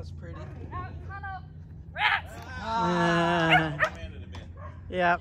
was pretty. Uh, ah. yep.